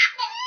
Shh.